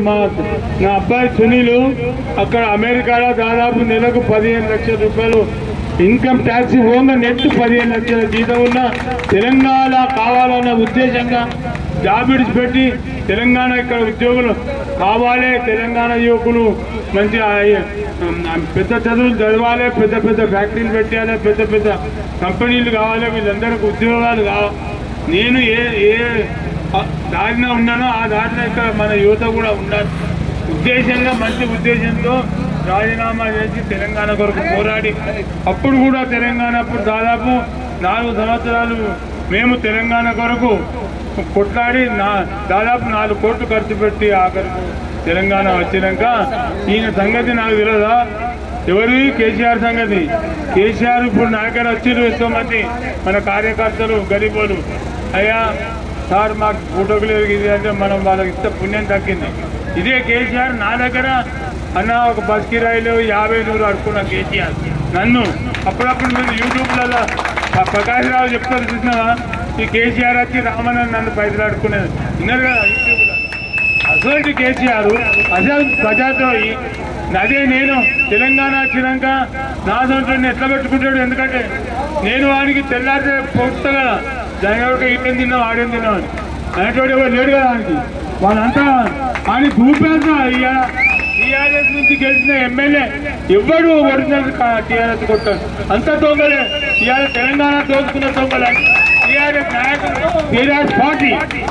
మా నా అబ్బాయి సునీలు అక్కడ అమెరికాలో దాదాపు నెలకు పదిహేను లక్షల రూపాయలు ఇన్కమ్ ట్యాక్స్ ఓన్గా నెట్ పదిహేను లక్షల జీతం ఉన్న తెలంగాణ కావాలన్న ఉద్దేశంగా జాబ్ విడిచిపెట్టి తెలంగాణ ఇక్కడ ఉద్యోగులు కావాలి తెలంగాణ యువకులు మంచి పెద్ద చదువులు చదవాలి పెద్ద పెద్ద ఫ్యాక్టరీలు పెట్టాలి పెద్ద పెద్ద కంపెనీలు కావాలి వీళ్ళందరికీ ఉద్యోగాలు కావాలి నేను ఏ ఏ దారిన ఉన్నానో ఆ దారిన ఇక్కడ మన యువత కూడా ఉండాలి ఉద్దేశంగా మంచి ఉద్దేశంతో రాజీనామా చేసి తెలంగాణ కొరకు పోరాడి అప్పుడు కూడా తెలంగాణ అప్పుడు దాదాపు నాలుగు సంవత్సరాలు మేము తెలంగాణ కొరకు కొట్లాడి నా దాదాపు నాలుగు కోట్లు ఖర్చు పెట్టి ఆఖరికి తెలంగాణ వచ్చినాక ఈయన సంగతి నాకు తెలియదా ఎవరి కేసీఆర్ సంగతి? కేసీఆర్ ఇప్పుడు నా వచ్చిండ్రు వచ్చిర్రు ఎంతో మన కార్యకర్తలు గరీబులు. అయ్యా సార్ మాకు ఫోటోలు ఇది అంటే మనం వాళ్ళకి ఇస్తే పుణ్యం తగ్గింది. ఇదే కేసీఆర్ నా దగ్గర అన్న ఒక బస్ కిరాయిలు యాభై నూరు అడుకున్న కేసీఆర్. నన్ను అప్పుడప్పుడు మీరు యూట్యూబ్లలో ప్రకాష్ రావు చెప్తారు చూసినా ఈ కేసీఆర్ వచ్చి రామన్న నన్ను పైసలు అడుకునేది విన్నారు కదా యూట్యూబ్లో? అసలు కేసీఆర్ అసలు ప్రజాద్రోహి అదే నేను తెలంగాణ వచ్చినాక నా దాంట్లో ఎట్లా పెట్టుకుంటాడు? ఎందుకంటే నేను వాడికి తెల్లారితే పొగుతా కదా. జనగడ ఈడేం తిన్నావు ఆడేం తిన్నావు అని. అనేటోడు ఎవరు లేడు కదా ఆయనకి. వాళ్ళంతా ఆయన దూపేస్తా ఇవాళ టీఆర్ఎస్ నుంచి గెలిచిన ఎమ్మెల్యే. ఎవడు ఒరిజినల్ టీఆర్ఎస్ కొట్టారు అంత దొంగలే. టీఆర్ఎస్ తెలంగాణ దోచుకున్న దొంగలే. టీఆర్ఎస్ నాయకులు టీఆర్ఎస్ పార్టీ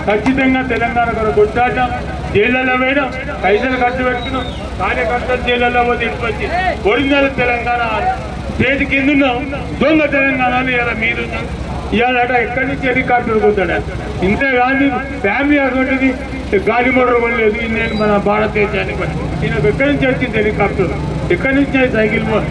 ఖచ్చితంగా తెలంగాణ కొరకు కొట్టాడడం జైళ్ళలో వేయడం పైసలు ఖర్చు పెట్టుకున్నాం. కార్యకర్తలు జైళ్ళలో పోతే ఒరిజినల్ తెలంగాణ స్టేట్ కింద ఉన్నాం. దొంగ తెలంగాణలో ఇలా మీరు ఇవాళ ఎక్కడి నుంచి హెలికాప్టర్ పోతాడా? ఇంతే కాదు ఫ్యామిలీ అటువంటిది గాలి మోటార్ కూడా నేను మన భారతదేశానికి. ఈయనకు ఎక్కడి నుంచి వచ్చింది హెలికాప్టర్. ఎక్కడి నుంచి సైకిల్ మోటార్